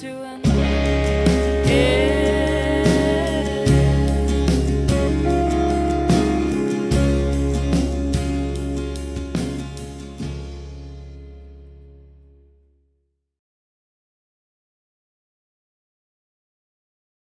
To.